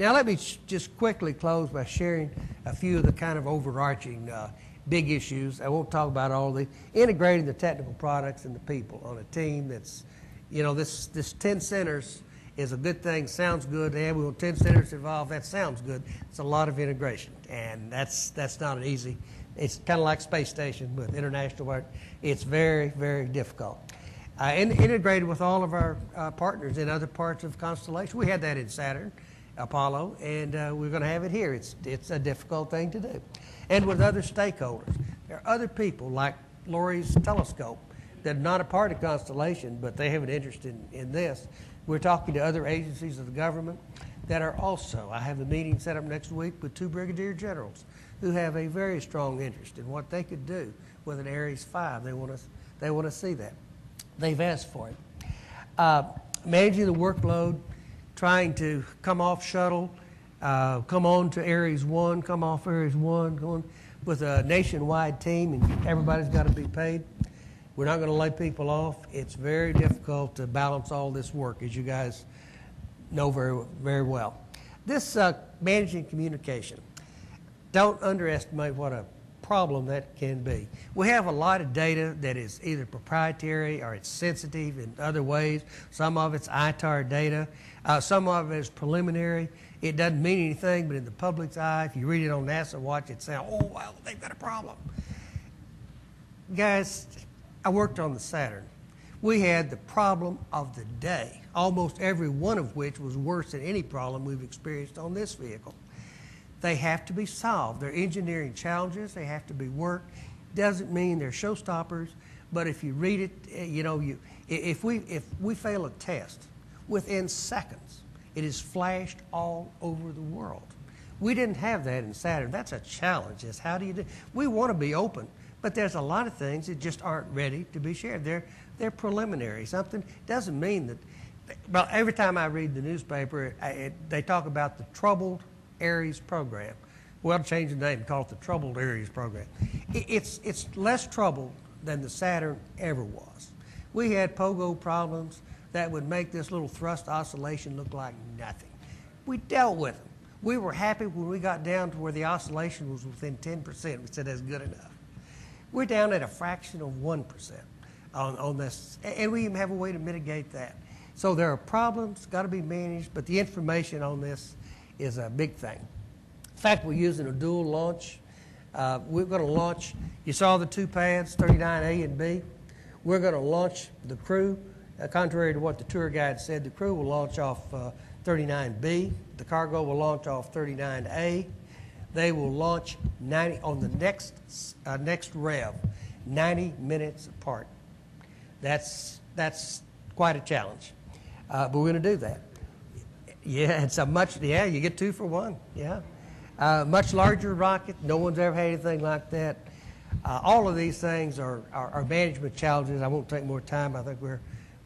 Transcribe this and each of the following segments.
Now, let me just quickly close by sharing a few of the kind of overarching uh, big issues. I won't talk about all the integrating the technical products and the people on a team that's, you know, this this 10 centers is a good thing. Sounds good. Yeah, we want 10 centers involved. That sounds good. It's a lot of integration, and that's that's not an easy. It's kind of like space station with international work. It's very very difficult. Uh, in, integrated with all of our uh, partners in other parts of Constellation. We had that in Saturn, Apollo, and uh, we're going to have it here. It's, it's a difficult thing to do. And with other stakeholders. There are other people like Lori's telescope that are not a part of Constellation, but they have an interest in, in this. We're talking to other agencies of the government that are also. I have a meeting set up next week with two brigadier generals who have a very strong interest in what they could do with an Ares 5. They want to, they want to see that. They've asked for it. Uh, managing the workload, trying to come off shuttle, uh, come on to Ares 1, come off Ares 1, going with a nationwide team, and everybody's got to be paid. We're not going to lay people off. It's very difficult to balance all this work, as you guys know very, very well. This uh, managing communication, don't underestimate what a problem that can be. We have a lot of data that is either proprietary or it's sensitive in other ways. Some of it's ITAR data. Uh, some of it is preliminary. It doesn't mean anything, but in the public's eye, if you read it on NASA Watch, it sounds, oh, well, they've got a problem. Guys, I worked on the Saturn. We had the problem of the day, almost every one of which was worse than any problem we've experienced on this vehicle. They have to be solved. They're engineering challenges. They have to be worked. Doesn't mean they're showstoppers, but if you read it, eh, you know, you if we if we fail a test, within seconds, it is flashed all over the world. We didn't have that in Saturn. That's a challenge. Is how do you do? We want to be open, but there's a lot of things that just aren't ready to be shared. They're they're preliminary. Something doesn't mean that. Well, every time I read the newspaper, it, they talk about the troubled Ares program. Well, change the name call it the Troubled Ares program. It's, it's less troubled than the Saturn ever was. We had pogo problems that would make this little thrust oscillation look like nothing. We dealt with them. We were happy when we got down to where the oscillation was within 10%. We said that's good enough. We're down at a fraction of 1% on, on this, and we even have a way to mitigate that. So there are problems, got to be managed, but the information on this is a big thing. In fact, we're using a dual launch. Uh, we're going to launch, you saw the two pads, 39A and B. We're going to launch the crew. Uh, contrary to what the tour guide said, the crew will launch off uh, 39B. The cargo will launch off 39A. They will launch 90 on the next uh, next rev, 90 minutes apart. That's that's quite a challenge, uh, but we're going to do that. Yeah, it's a much, yeah, you get two for one. Yeah. Uh, much larger rocket. No one's ever had anything like that. Uh, all of these things are, are, are, management challenges. I won't take more time. I think we're,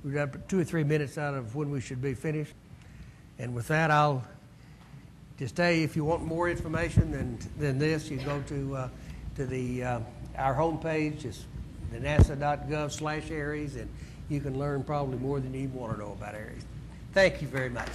we've got two or three minutes out of when we should be finished. And with that, I'll just tell you if you want more information than, than this, you go to, uh, to the, uh, our homepage, it's the nasa.gov slash Ares, and you can learn probably more than you want to know about Ares. Thank you very much.